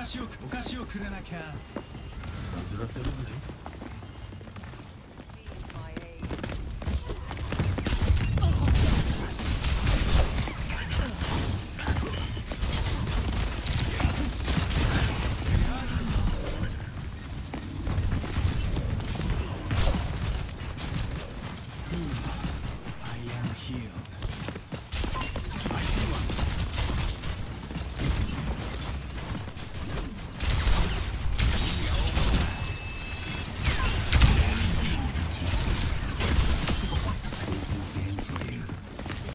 菓子をお菓子をくれなきゃ。ずらるぜ。I am healed.